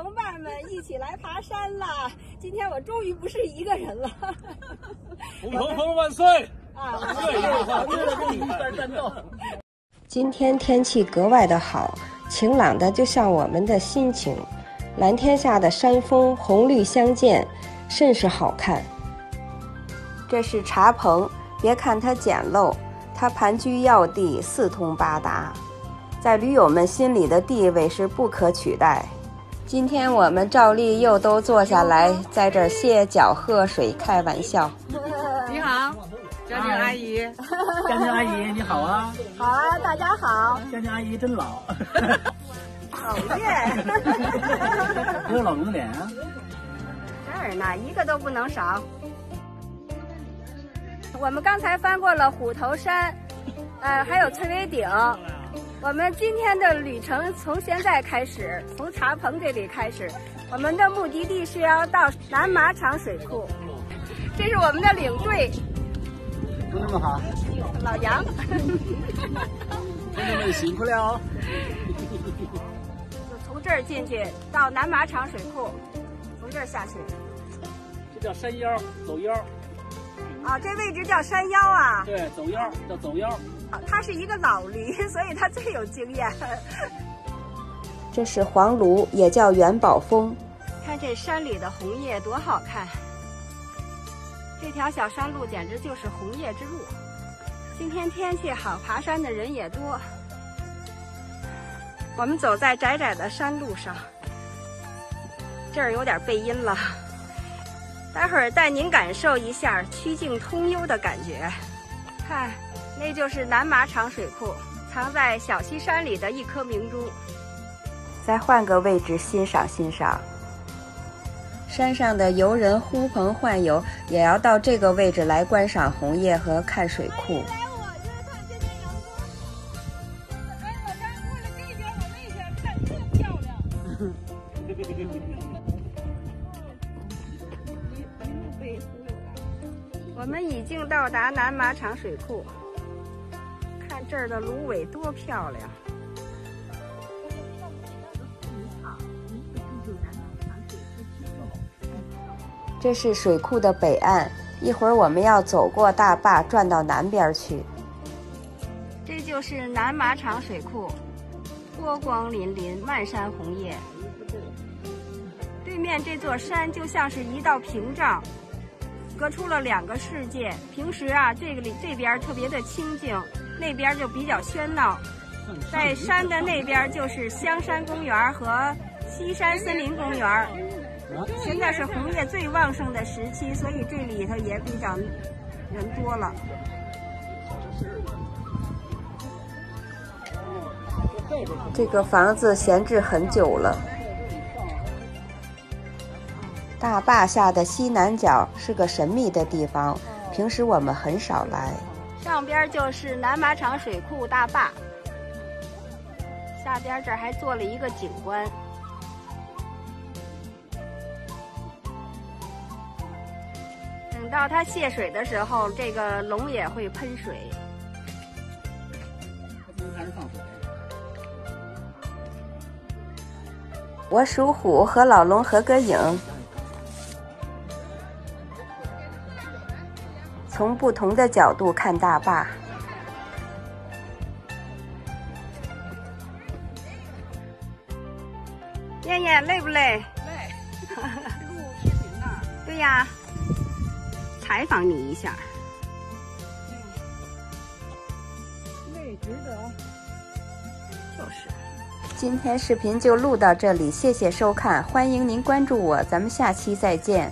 同伴们一起来爬山啦！今天我终于不是一个人了。虎头蜂万岁！啊，今天天气格外的好，晴朗的就像我们的心情。蓝天下的山峰红绿相间，甚是好看。这是茶棚，别看它简陋，它盘踞要地，四通八达，在驴友们心里的地位是不可取代。今天我们照例又都坐下来，在这儿歇脚喝水，开玩笑。你好，江宁阿姨。江宁阿姨你好啊！好啊，大家好。江宁阿姨真老。讨厌。没有老公的脸啊。这儿呢，一个都不能少。我们刚才翻过了虎头山，呃，还有翠微顶。我们今天的旅程从现在开始，从茶棚这里开始。我们的目的地是要到南马场水库。这是我们的领队，同志们好，老杨。同志们辛苦了。就从这儿进去到南马场水库，从这儿下去。这叫山腰，走腰。啊，这位置叫山腰啊。对，走腰叫走腰。他是一个老驴，所以他最有经验。这是黄芦，也叫元宝峰。看这山里的红叶多好看！这条小山路简直就是红叶之路。今天天气好，爬山的人也多。我们走在窄窄的山路上，这儿有点背阴了。待会儿带您感受一下曲径通幽的感觉。看，那就是南马场水库，藏在小溪山里的一颗明珠。再换个位置欣赏欣赏。山上的游人呼朋唤友，也要到这个位置来观赏红叶和看水库。我们已经到达南马场水库，看这儿的芦苇多漂亮！这是水库的北岸，一会儿我们要走过大坝，转到南边去。这就是南马场水库，波光粼粼，漫山红叶。对面这座山就像是一道屏障，隔出了两个世界。平时啊，这个里这边特别的清静，那边就比较喧闹。在山的那边就是香山公园和西山森林公园。现在是红叶最旺盛的时期，所以这里头也比较人多了。这个房子闲置很久了。大坝下的西南角是个神秘的地方，平时我们很少来。上边就是南马场水库大坝，下边这儿还做了一个景观。等到它泄水的时候，这个龙也会喷水。我属虎，和老龙合个影。从不同的角度看大坝。燕燕累不累？累，路是行啊。对呀。采访你一下。累值得。就是。今天视频就录到这里，谢谢收看，欢迎您关注我，咱们下期再见。